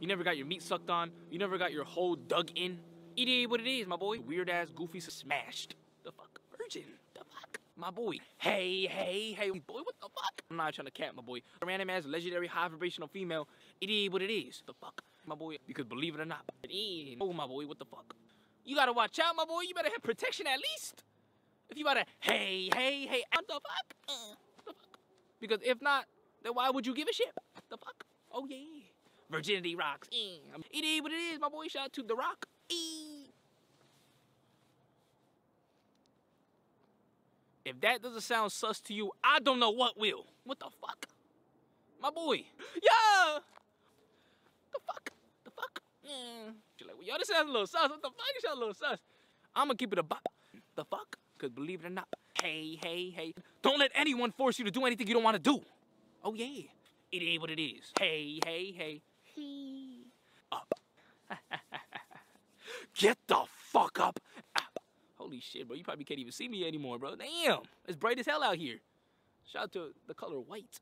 You never got your meat sucked on. You never got your hole dug in. It is what it is, my boy. Weird ass goofy smashed. The fuck? Virgin. The fuck? My boy. Hey, hey, hey, boy, what the fuck? I'm not trying to cap, my boy. A random ass legendary high vibrational female. It is what it is. The fuck? My boy. Because believe it or not, it is. Oh, my boy, what the fuck? You gotta watch out, my boy. You better have protection at least. If you gotta, hey, hey, hey, what the fuck? Uh, the fuck? Because if not, then why would you give a shit? The fuck? Oh, yeah. Virginity rocks. It is what it is, my boy. Shout out to The Rock. If that doesn't sound sus to you, I don't know what will. What the fuck? My boy. Yeah! The fuck? The fuck? You're like, well, yo, this sounds a little sus. What the fuck? It sounds a little sus. I'm gonna keep it a bop. The fuck? Because believe it or not, hey, hey, hey, don't let anyone force you to do anything you don't want to do. Oh, yeah. It is what it is. Hey, hey, hey. He. Up. Get the fuck up. Holy shit, bro. You probably can't even see me anymore, bro. Damn. It's bright as hell out here. Shout out to the color white.